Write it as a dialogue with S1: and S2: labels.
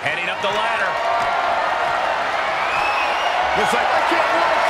S1: Heading up the ladder.
S2: It's like I can't walk